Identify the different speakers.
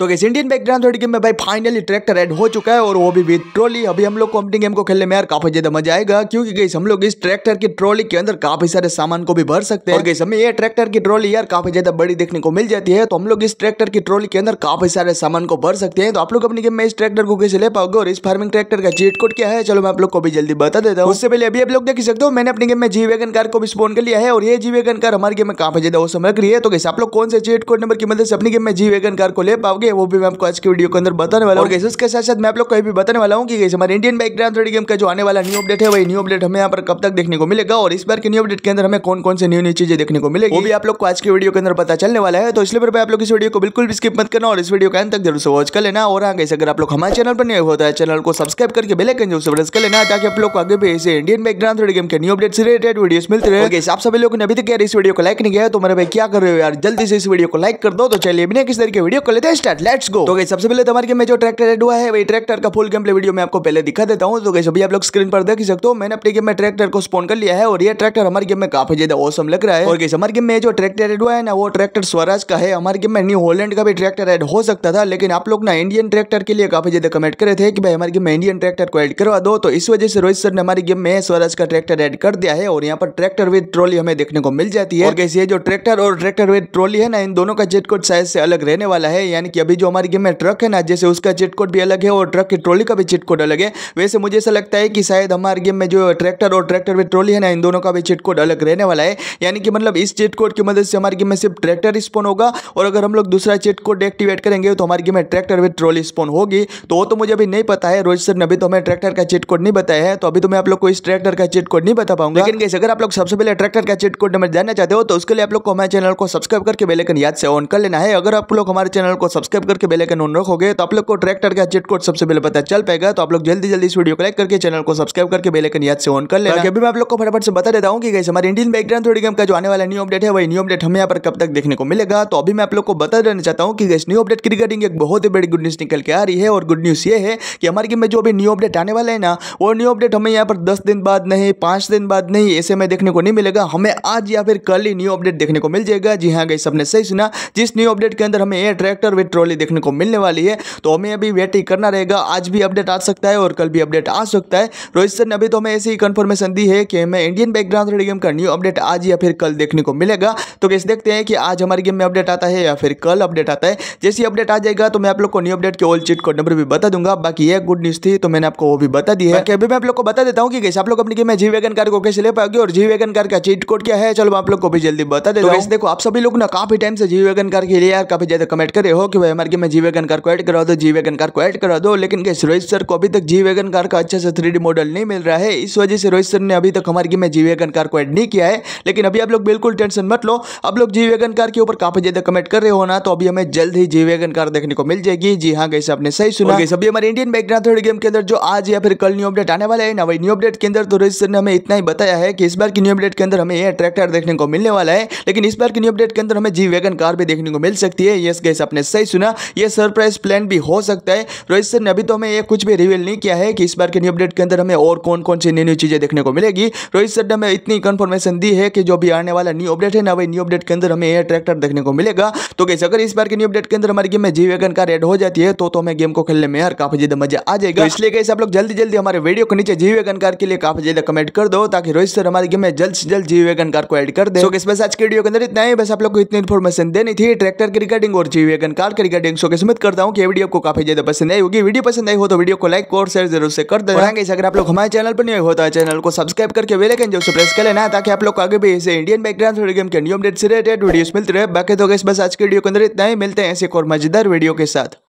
Speaker 1: तो कैसे Indian background game में भाई फाइनली ट्रैक्टर ऐड हो चुका है और वो भी विद ट्रॉली अभी हम लोग को अपनी गेम को खेलने में यार काफ़ी ज़्यादा मज़ा आएगा, क्योंकि गई हम लोग इस ट्रैक्टर की ट्रॉली के अंदर काफ़ी सारे सामान को भी भर सकते हैं। और गई हमें ये ट्रैक्टर की ट्रॉली यार काफ़ी ज़्यादा बड़ी देखने को मिल जाती है तो हम लोग इस ट्रैक्टर की ट्रॉली के अंदर काफ़ी सारे सामान को भर सकते हैं। तो आप लोग अपनी गेम में इस ट्रैक्टर को कैसे ले पाओगे और इस फ़ार्मिंग ट्रैक्टर का चीट कोड क्या है? चलो मैं आप लोग को भी जल्दी बता देता हूँ। उससे पहले अभी आप लोग देख सकते हो, मैंने अपनी गेम में जी वेगन कार को भी स्पोन कर लिया है और ये जी वेगन कार हमारी गेम में काफ़ी ज़्यादा वो समझ रही है। तो कैसे आप लोग कौन से चीट कोड नंबर की मदद से अपनी गेम में जी वेगन कार को ले पाओगे? वो भी मैं आपको आज की वीडियो के अंदर बताने वाला हूँ। और उसके साथ साथ मैं आप लोग को भी बताने वाला हूँ कि हमारे Indian bike grand three game का जो आने वाला न्यू अपडेट है वही न्यू अपडेट हमें यहाँ पर कब तक देखने को मिलेगा और इस बार के न्यू अपडेट के अंदर हमें कौन कौन से न्यू न्यू चीज़ें देखने को मिलेगी वो भी आप लोग को आज की वीडियो के अंदर पता चलने वाला है। तो इसलिए पर आप लोग इस वीडियो को बिल्कुल भी स्किप मत करना और इस वीडियो का अंत तक ज़रूर से वॉच कर लेना। और आगे अगर आप लोग हमारे चैनल पर नहीं होता है चैनल को सब्सक्राइब करके बेल आइकन ज़रूर प्रेस कर लेना ताकि आप लोग को आगे भी ऐसे Indian bike grand three game के न्यू अपडेट से रिलेटेड वीडियोस मिलते रहे। आप सभी लोगों ने अभी तक यार इस वीडियो को लाइक नहीं किया तो मेरे भाई क्या कर रहे हो यार? जल्दी से इस वीडियो को लाइक कर दो। तो चलिए बिना किस तरीके वीडियो को लेते हैं स्टार्ट लेट्स गो तो गई सबसे पहले हमारे गेम में जो ट्रैक्टर एड हुआ है, वही ट्रैक्टर का फुल गेम प्ले वीडियो मैं आपको पहले दिखा देता हूँ। तो कैसे अभी आप लोग स्क्रीन पर देख सकते हो, मैंने अपने गेम में ट्रैक्टर को स्पोन कर लिया है और ये ट्रैक्टर हमारे गेम में काफ़ी ज़्यादा औसम लग रहा है। और कैसे हमारे गेम में जो ट्रैक्टर एड हुआ है ना, वो ट्रैक्टर स्वराज का है। हमारे गेम में न्यू होलैंड का भी ट्रैक्टर एड हो सकता था, लेकिन आप लोग ना इंडियन ट्रैक्टर के लिए काफ़ी ज़्यादा कमेंट करे थे कि भाई हमारे गेम में इंडियन ट्रैक्टर को एड करवा दो। तो इस वजह से रोहित सर ने हमारी गेम में स्वराज का ट्रैक्टर एड कर दिया है और यहाँ पर ट्रैक्टर विद ट्रॉली हमें देखने को मिल जाती है। और कैसे जो ट्रैक्टर और ट्रैक्टर विद ट्रॉली है ना, इन दोनों का जेट कोड साइज़ से अलग रहने वाला है, यानी कि अभी जो हमारी गेम में ट्रक है ना, जैसे उसका जेट कोड भी अलग है और ट्रक की ट्रॉली का भी चिट कोड अलग है, वैसे मुझे ऐसा लगता है कि शायद हमारे गेम में जो ट्रैक्टर और ट्रैक्टर में ट्रॉली है ना, इन दोनों का भी चिट कोड अलग रहने वाला है। यानी कि मतलब इस चिट कोड की मदद से हमारे गेम में सिर्फ़ ट्रैक्टर स्पोन होगा और अगर हम लोग दूसरा चिट कोड एक्टिवेट करेंगे तो हमारे गेम में ट्रैक्टर विद ट्रॉली स्पोन होगी। तो वो तो मुझे अभी नहीं पता है, रोहित सर ने अभी तो हमें ट्रैक्टर का चिट कोड नहीं बताया है तो अभी तो मैं आप लोग को इस ट्रैक्टर का चिट कोड नहीं बता पाऊँगा। लेकिन कैसे अगर आप लोग सबसे पहले ट्रैक्टर का चिट कोड नंबर जानना चाहते हो तो उसके लिए आप लोग को हमारे चैनल को सब्सक्राइब करके बेलेकन याद से ऑन कर लेना है। अगर आप लोग हमारे चैनल को सब्सक्राइब करके बेलेकन ऑन रखोगे तो आप लोग को ट्रैक्टर का चिट कोड सबसे पहले पता चल पाएगा तो आप लोग जल्दी जल्दी इस वीडियो को लाइक करके चैनल को सब्सक्राइब करके बेल आइकन याद से ऑन कर लेना। अभी मैं आप लोग को फटाफट से बता देता हूँ कि गाइस हमारे इंडियन बैकग्राउंड थोड़ी गेम का जो आने वाला न्यू अपडेट है, वही न्यू अपडेट हमें यहाँ पर कब तक देखने को मिलेगा। तो अभी मैं आप लोग को बता देना चाहता हूँ कि गाइस न्यू अपडेट की रिगार्डिंग एक बहुत ही बड़ी गुड न्यूज़ निकल के आ रही है, और गुड न्यूज़ ये है कि हमारे गेम में जो अभी न्यू अपडेट आने वाला है ना, वो न्यू अपडेट हमें यहाँ पर दस दिन बाद नहीं, पाँच दिन बाद नहीं, ऐसे में देखने को नहीं मिलेगा। हमें आज या फिर कल ही न्यू अपडेट देखने को मिल जाएगा। जी हाँ गई सबने सही सुना। जिस न्यू अपडेट के अंदर हमें ये ट्रैक्टर विद ट्रॉली देखने को मिलने वाली है। तो हमें अभी वेट ही करना रहेगा। आज भी अपडेट आ सकता है और कल भी अपडेट आ सकता है। रोहित सर ने अभी तो हमें ऐसी ही कंफर्मेशन दी है कि हमें Indian background three game new new update आज या फिर कल देखने को मिलेगा। तो कैसे देखते हैं कि आज हमारी गेम में अपडेट आता है या फिर कल अपडेट आता है। जैसे अपडेट आ जाएगा तो मैं आप लोग को न्यू अपडेट के ओल्ड चीट कोड नंबर भी बता दूँगा। बाकी ये गुड न्यूज़ थी तो मैंने आपको वो भी बता दी है। अभी मैं आप लोग को बता देता हूँ कि कैसे आप लोग अपनी गेम में जी वैगन कार को कैसे ले पाओगे और जी वैगन कार का चीट कोड क्या है? चलो आप लोग को भी जल्दी बता देता हूँ। देखो आप सभी लोग ना काफ़ी टाइम से जी वैगन कार के लिए यार काफ़ी ज़्यादा कमेंट करे हो कि भाई हमारे गेम में जी वैगन कार को एड करा दो जी वैगन कार को एड करा दो, लेकिन कैसे रोहित सर को अभी तक जी वैगन कार का अच्छे से थ्री मॉडल नहीं मिल रहा है? इस वजह से रोहित सर ने अभी तक हमारी गेम में जी वैगन कार को ऐड नहीं किया है। लेकिन अभी आप लोग बिल्कुल टेंशन मत लो। अब लोग जी वैगन कार के ऊपर काफ़ी ज़्यादा कमेंट कर रहे हो ना तो अभी हमें जल्द ही जी वैगन कार देखने को मिल जाएगी। जी हाँ गैसे आपने सही सुना। गैस अभी हमारे इंडियन बैकग्राउंड थर्ड गेम के अंदर जो आज या फिर कल न्यू अपडेट आने वाला है ना वही न्यू अपडेट के अंदर तो रोहित सर ने हमें इतना ही बताया है कि इस बार की न्यू अपडेट के अंदर हमें यह ट्रैक्टर देखने को मिलने वाला है। लेकिन इस बार की न्यू अपडेट के अंदर हमें जी वैगन कार भी देखने को मिल सकती है। यस गैस आपने सही सुना। ये सरप्राइज़ प्लान भी हो सकता है। रोहित सर ने अभी तो हमें ये कुछ भी रिवील नहीं किया है कि इस बार के न्यू अपडेट के अंदर हमें और कौन कौन सी नई नई चीज़ें देखने को मिलेगी। रोहित सर ने हमें इतनी कंफर्मेशन दी है कि जो भी आने वाला न्यू अपडेट है ना वही न्यू अपडेट के अंदर हमें यह ट्रैक्टर देखने को मिलेगा। तो कैसे अगर इस बार के न्यू अपडेट के अंदर हमारी गेम में जी वैगन कार एड हो जाती है तो, तो हमें गेम को खेलने में यार काफ़ी ज़्यादा मज़ा आ जाएगा। तो इसलिए कैसे आप लोग जल्दी जल्दी हमारे वीडियो के नीचे जी वैगन कार के लिए काफ़ी ज़्यादा कमेंट कर दो ताकि रोहित सर हमारी गेम में जल्द से जल्द जी वैगन कार को एड कर दे। इस बस आज के वीडियो के अंदर इतना ही। बस आप लोग को इतनी इन्फॉर्मेशन देनी थी ट्रैक्टर की रिगार्डिंग और जी वैगन कार के रिगार्डिंग के समित करता हूँ कि वीडियो को काफ़ी ज़्यादा पसंद आई होगी। वीडियो पसंद आई हो तो वीडियो को लाइक और शेयर ज़रूर से कर देंगे अगर आप लोग हमारे चैनल पर नहीं होता है चैनल को सब्सक्राइब करके वे लेकिन जो प्रेस कर लेना ताकि आप लोग आगे भी ऐसे इंडियन बैकग्राउंड गेम के न्यू अपडेट से रिलेटेड वीडियोस मिलते रहे। बाकी तो बस आज के वीडियो के अंदर इतना ही। मिलते हैं ऐसे और मज़ेदार वीडियो के साथ।